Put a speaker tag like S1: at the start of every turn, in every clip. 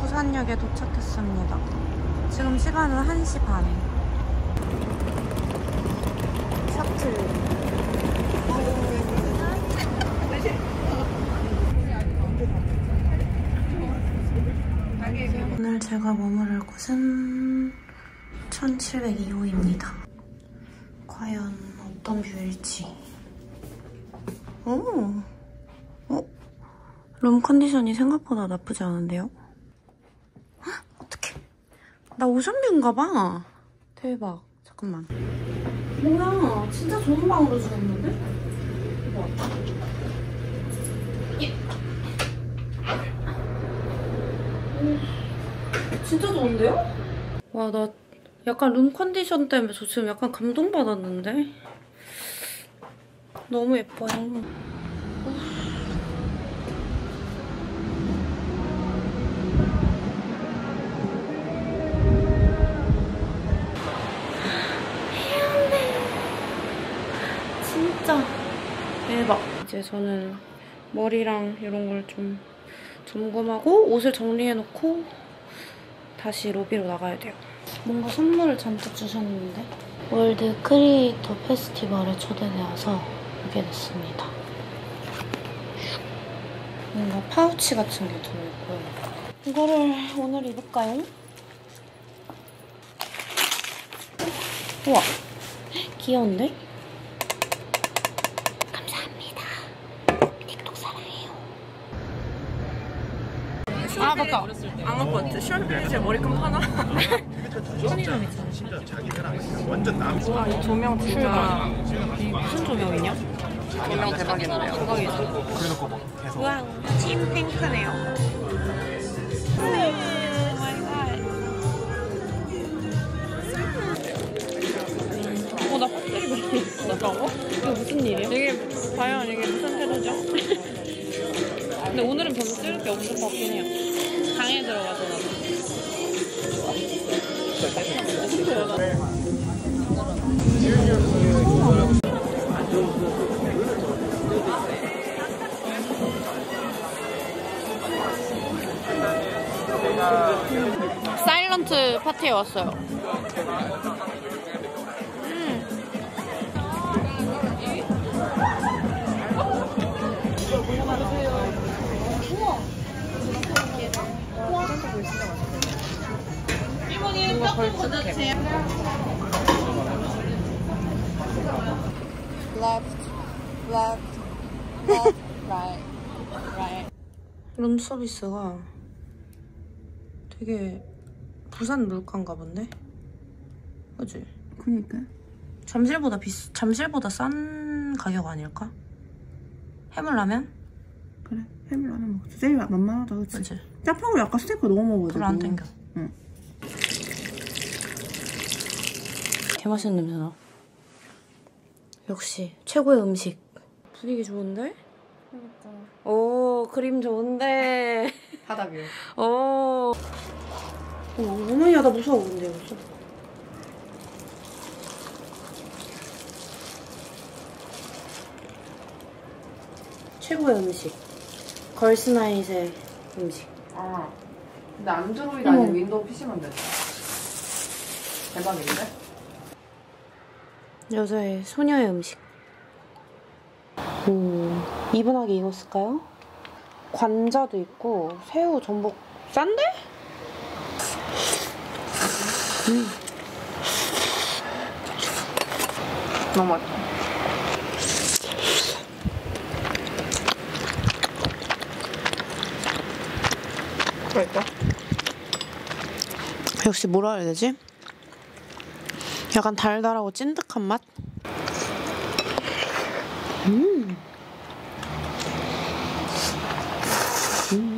S1: 부산역에 도착했습니다. 지금 시간은 1시 반. 셔틀. 오늘 제가 머무를 곳은 1702호입니다. 과연 어떤 뷰일지. 오! 어? 룸 컨디션이 생각보다 나쁘지 않은데요? 헉, 어떡해. 나 오션뷰인가 봐. 대박. 잠깐만. 뭐야. 진짜 좋은 방으로 주셨는데? 이거. 진짜 좋은데요? 와, 나 약간 룸 컨디션 때문에 저 지금 약간 감동받았는데? 너무 예뻐요. 이제 저는 머리랑 이런 걸 좀 점검하고 옷을 정리해놓고 다시 로비로 나가야 돼요. 뭔가 선물을 잔뜩 주셨는데 월드 크리에이터 페스티벌에 초대되어서 오게 됐습니다. 뭔가 파우치 같은 게 들어있고요. 이거를 오늘 입을까요? 우와, 귀여운데? 감사합니다. 틱톡 사랑해요.
S2: 아 맞다 안 갖고 왔지 슈얼프리즈에 머리끈 파나? 와, 이 조명 진짜 이 무슨 조명이냐? 조명 대박이네요 대박이죠 우와 찐 핑크네요. 어나 껍데기? 이거 무슨 일이야? 이게 과연 이게 무슨 태도죠? 근데 오늘은 별로 쓸게 없을 것 같긴 해요 강에 들어가서 사일런트 파티에 왔어요. 룸 서비스가 되게 부산 물가인가 본데? 그지?
S3: 그니까
S1: 잠실보다 비싸, 잠실보다 싼 가격 아닐까? 해물라면?
S3: 그래 해물라면 먹자 제일 만만하다 그치?
S1: 그지?
S3: 짜파구리 아까 스테이크 너무 먹어가지고
S1: 별로 안 땡겨.
S3: 응.
S1: 개 맛있는 냄새 나. 역시 최고의 음식. 분위기 좋은데? 오 그림 좋은데.
S2: 바닥이요.
S1: 오. 어, 어머니야 나 무서워 근데 이거. 최고의 음식. girls night의 음식.
S2: 아, 근데 안드로이드. 아니면 윈도우 PC만 되죠? 대박인데?
S1: 여자의 소녀의 음식. 오, 이분하게 익었을까요? 관자도 있고 새우, 전복 싼데?
S2: 너무 맛있어. 그러니까.
S1: 역시 뭐라 해야 되지? 약간 달달하고 찐득한 맛?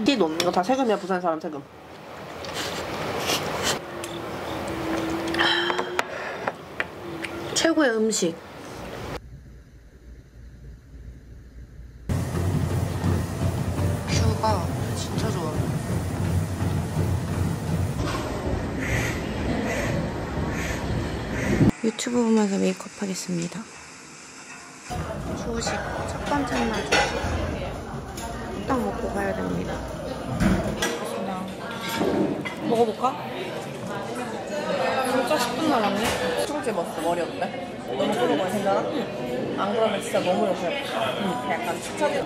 S2: 띠돈 이거 다 세금이야 부산 사람 세금.
S1: 최고의 음식. 보면서 메이크업 하겠습니다. 조식, 첫 번째 날 조식. 딱 먹고 가야 됩니다.
S2: 먹어볼까? 진짜 10분 남았네.
S3: 술 집었어 머리 어때? 너무 그런 거 괜찮아? 안 그러면 진짜 너무 욕해 약간 추천해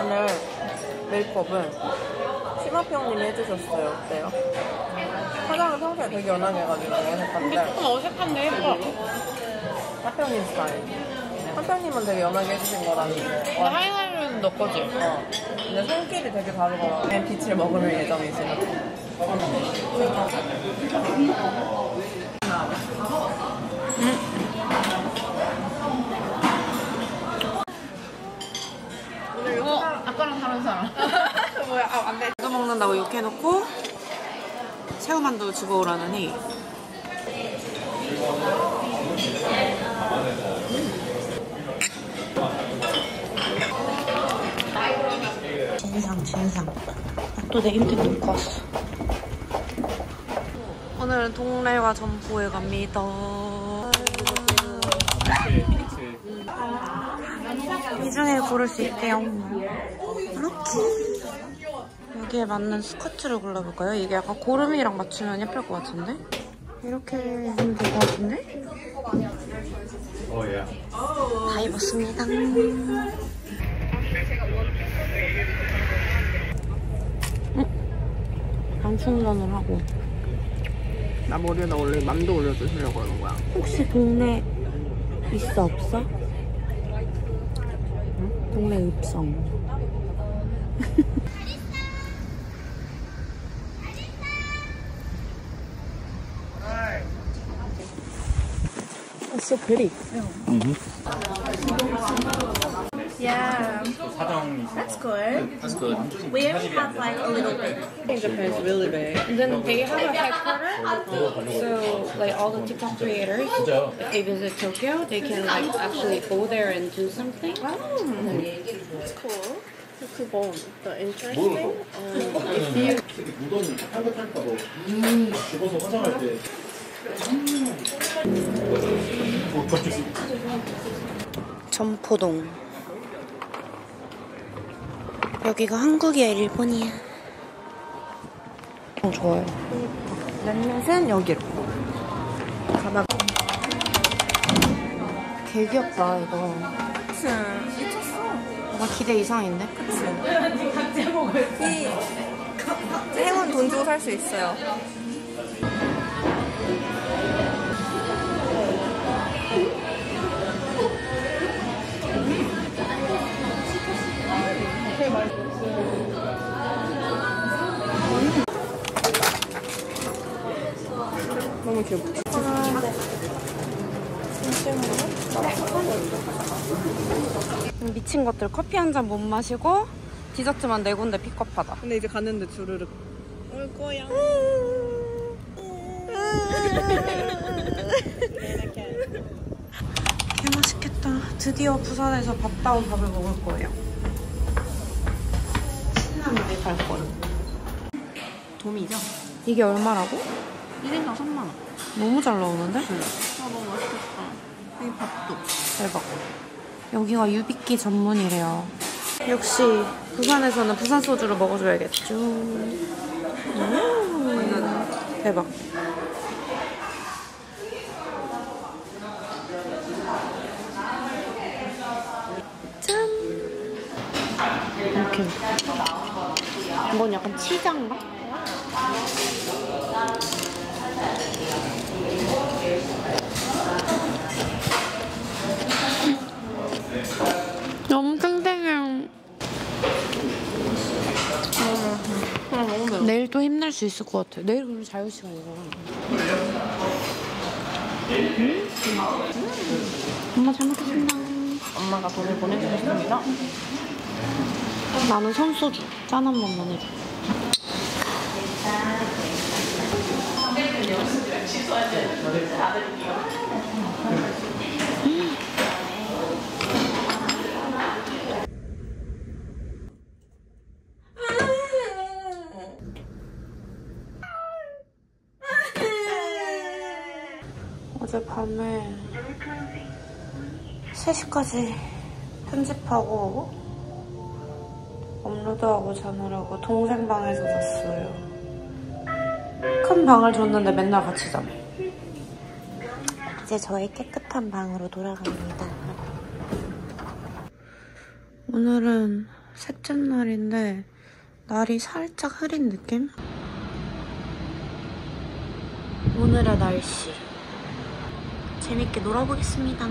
S3: 오늘 메이크업은 심화표 형님이 해주셨어요 어때요? 화장을 평소에 되게 연하게 해가지고 어색한데
S2: 조금 어색한데 예뻐.
S3: 화평님 스타일. 화평님은 되게 연하게 해주신 거라는데.
S2: 근데 하이라이터는 너 거지?
S3: 어. 근데 손길이 되게 다르더라고. 그냥 빛을 먹을 예정이시
S2: 아,
S3: 안 돼.
S1: 이거 먹는다고 욕해놓고 새우만두 주고 오라느니. 진상 진상. 또내 힌트 놓고 왔어. 오늘은 동래와 점포에 갑니다. 이 중에 고를 수 있대요. 이렇게 여기에 맞는 스커트를 골라볼까요? 이게 약간 고름이랑 맞추면 예쁠 것 같은데? 이렇게 하면 될 것 같은데? 다 입었습니다. 응? 방충전을 하고
S3: 나 머리에다 원래 만두 올려주시려고 그러는 거야.
S1: 혹시 동네 있어 없어? 응? 동네 읍성 It's so pretty.
S3: That's good.
S4: That's good.
S3: We only have like a little bit. In Japan, it's really big.
S2: And then they have a headquarters. So, like, all the TikTok creators, if they visit Tokyo, they can, like, actually go there and do something.
S3: 그거, the interesting.
S4: 무덤 탈북할까 봐. 음, 죽어서 화장할 때.
S1: 점포동 여기가 한국이야 일본이야 어, 좋아요 넷넷은 여기로 가다가 개 귀엽다 이거
S3: 그치. 미쳤어.
S1: 뭔가 기대 이상인데?
S3: 이 행운 돈 주고 살 수 있어요.
S1: 것들 커피 한 잔 못 마시고 디저트만 네 군데 픽업하다
S3: 근데 이제 갔는데 주르륵 올 거야.
S1: 개 맛있겠다 드디어 부산에서 밥다운 밥을 먹을 거예요 신나게 갈 거예요
S3: 돔이죠?
S1: 이게 얼마라고?
S3: 1인당 3만 원.
S1: 너무 잘 나오는데?
S3: 아 너무 맛있겠다. 이 밥도.
S1: 대박. 여기가 유비끼 전문이래요. 역시 부산에서는 부산 소주를 먹어줘야겠죠. 음, 대박. 짠. 이렇게. 이건 약간 치장가? 끝낼 수 있을 것 같아. 내일 그럼 자유 시간이잖아. 음? 음. 엄마 잘 먹겠습니다.
S3: 엄마가 돈을 보내주셨습니다.
S1: 나는 선소주. 짠한 번만 해줘. 취소하지 않아요. 어젯밤에 3시까지 편집하고 업로드하고 자느라고 동생 방에서 잤어요. 큰 방을 줬는데 맨날 같이 자네. 이제 저의 깨끗한 방으로 돌아갑니다. 오늘은 셋째 날인데 날이 살짝 흐린 느낌? 오늘의 날씨 재밌게 놀아보겠습니다.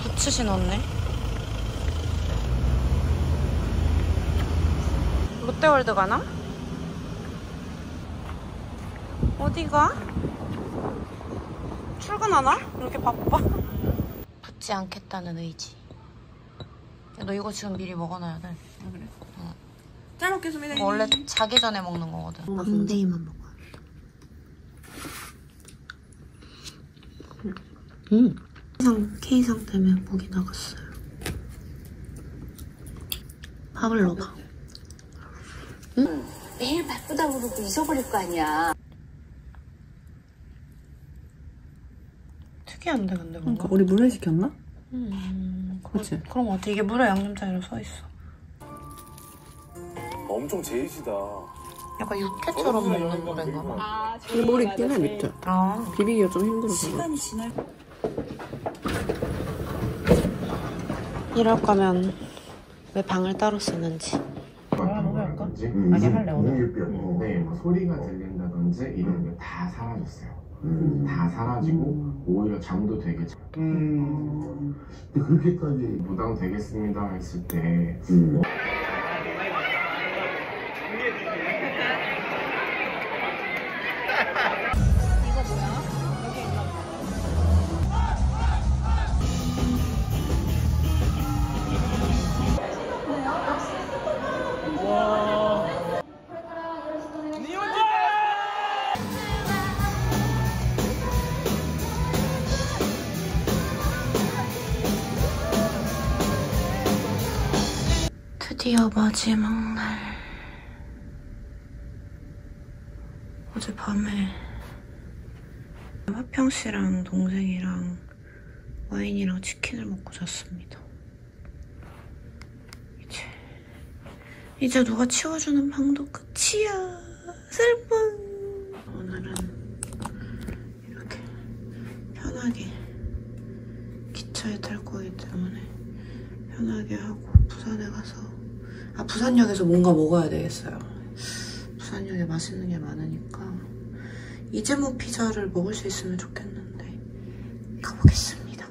S1: 부츠 신었네. 롯데월드 가나? 어디가? 출근하나? 이렇게 바빠? 붙지 않겠다는 의지. 야, 너 이거 지금 미리 먹어놔야 돼.
S3: 그래? 잘 먹겠습니다.
S1: 이거 원래 자기 전에 먹는 거거든. 망데이만 먹어야 음. K상, K상 때문에 목이 나갔어요. 밥을 넣어봐.
S5: 매일 바쁘다 그러고 잊어버릴 거 아니야.
S1: 특이한데 근데 뭔가.
S3: 우리 물회 시켰나?
S1: 음,
S3: 그치?
S1: 그런 거 같아. 이게 물에 양념장이라고 써 있어.
S4: 엄청 제이시다.
S1: 약간 육회처럼 먹는 물인가 봐.
S3: 근데 물 있긴 해 밑에.
S1: 아.
S3: 비비기가 좀 힘들어서.
S1: 이럴 거면 왜 방을 따로 쓰는지.
S6: 한다든지
S3: 아니, 할래, 오늘.
S6: 공유병인데 뭐 소리가 들린다든지 이런 게 다 사라졌어요. 다 사라지고 오히려 잠도 되게 잘.
S7: 음, 근데 그렇게까지
S6: 무당 되겠습니다 했을 때
S7: 음.
S1: 드디어 마지막 날. 어젯밤에 화평 씨랑 동생이랑 와인이랑 치킨을 먹고 잤습니다. 이제 이제 누가 치워주는 방도 끝이야. 슬픔. 오늘은 이렇게 편하게 기차에 탈 거기 때문에 편하게 하고 부산에 가서 아 부산역에서 뭔가 먹어야 되겠어요. 부산역에 맛있는 게 많으니까 이재모 피자를 먹을 수 있으면 좋겠는데 가보겠습니다.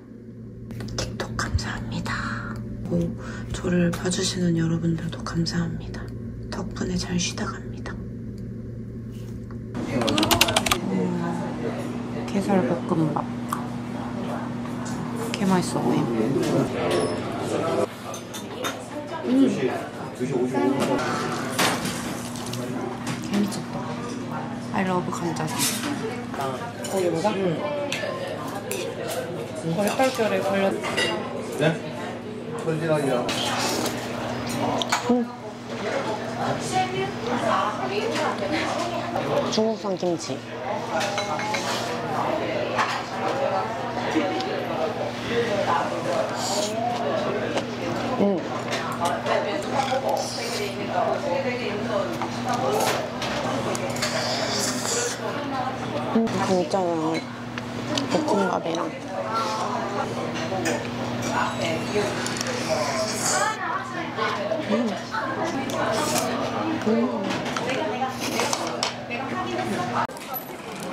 S1: 틱톡 감사합니다. 고 저를 봐주시는 여러분들도 감사합니다. 덕분에 잘 쉬다 갑니다. 음, 게살 볶음밥. 개 맛있어 보임. 개미쳤다. I love 감자전.
S3: 거기보다? 응. 걸떨결에 걸렸.
S7: 네? 천진학이야.
S1: 중국산 김치. 음, 진짜요. 볶음밥이랑.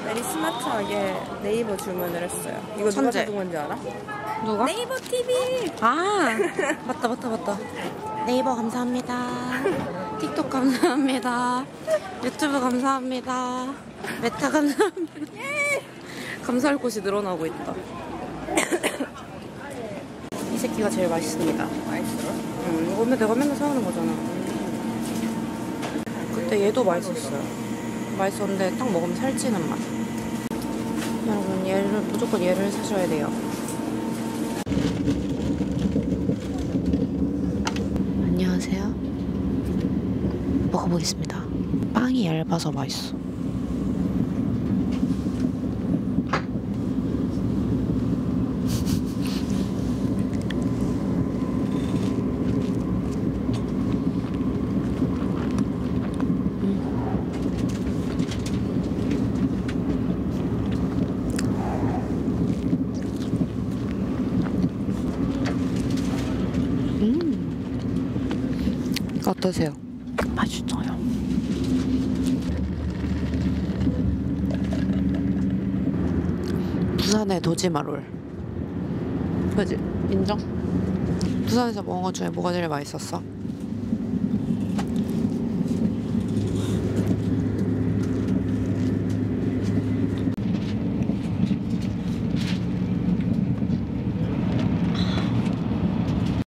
S3: very 스마트하게 네이버 주문을 했어요. 이거 누가
S1: 천재.
S3: 사준 건지 알아?
S1: 누가?
S3: 네이버 TV!
S1: 아, 맞다, 맞다, 맞다. 네이버 감사합니다. 틱톡 감사합니다. 유튜브 감사합니다. 메타 감사합니다. 감사할 곳이 늘어나고 있다. 이 새끼가 제일 맛있습니다.
S3: 맛있어.
S1: 음, 이거 내가 맨날 사오는 거잖아. 그때 얘도 맛있었어요. 맛있었는데 딱 먹으면 살찌는 맛. 여러분 얘를 무조건 얘를 사셔야 돼요. 먹어보겠습니다. 빵이 얇아서 맛있어. 음. 어떠세요? 맛있어요. 부산의 도지마롤. 그지? 인정? 부산에서 먹은 것 중에 뭐가 제일 맛있었어?